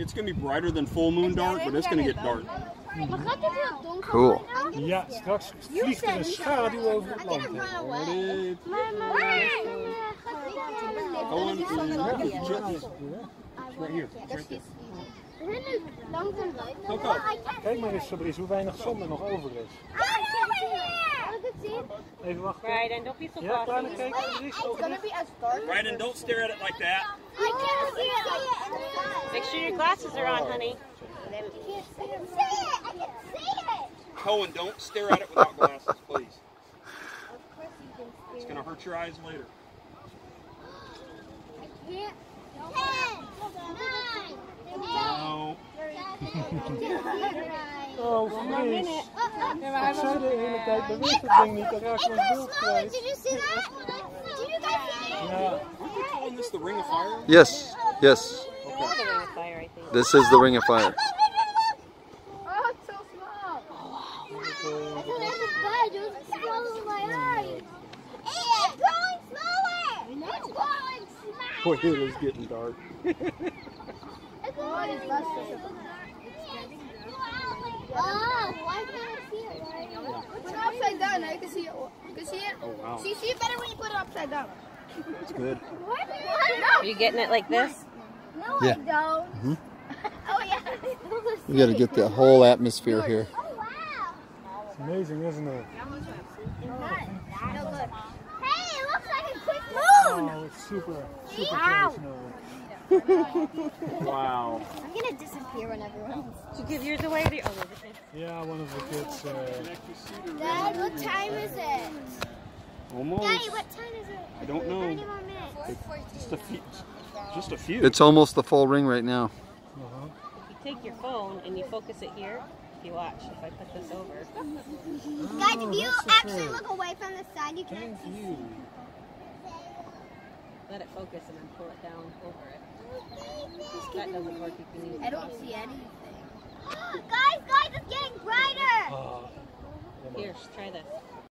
it's gonna be brighter than full moon dark, but it's gonna get dark. Cool. Ja, straks vliegt er een schaduw over het land. Kijk maar eens, Fabrice, hoe weinig zon er nog over is. Kan ik het zien? Even wachten. Right, and don't be so Ja, kleine, fussy. kijk, Fabrice, over be as dark. Right, and don't stare at it like that. I can't see it. Make sure your glasses are on, honey. I can see it. I can see it. Cohen, don't stare at it without glasses, please. Of course you can see It's gonna hurt your eyes later. Ten, nine, No. Oh, Fabrice. Ik zei de hele tijd, beweeg het ding niet, dan raak je ons beeld kwijt. Did you see that? Did you guys see it? Ja, Aren't calling this the Ring of Fire? Yes, yes. It's the ring of fire, I think. This is the Ring of Fire. Oh, it's so small. I thought it was bad. It was smaller than my eyes. It's growing smaller. It's growing smaller. Boy, it is getting dark. It's growing smaller. Oh, why can't I see it? Put it upside down. Now you can see it. You can see it. Oh wow, See, see it better when you put it upside down. It's good. What? Are you getting it like this? No, Yeah. I don't. Mhm. Oh, yeah. We got to get the whole atmosphere here. Oh, wow. it's amazing, isn't it? No. Hey, it looks like a quick moon. Oh, it's super, super Ow. Close now. Wow. I'm gonna disappear when everyone's. Did you give yours away? To, oh, there's a thing. Yeah, one of the kids. Uh, Dad, what time is it? Almost. Daddy, what time is it? I don't know. 30 more minutes. Just a few. Just a few. It's almost the full ring right now. uh-huh. If you take your phone and you focus it here, if you watch, if I put this over, Guys, if you actually trick. look away from the side, you can't Thank see. You. let it focus and then pull it down over it. That doesn't work if you need I don't see anything. guys, guys, it's getting brighter. Ah, Here, try this.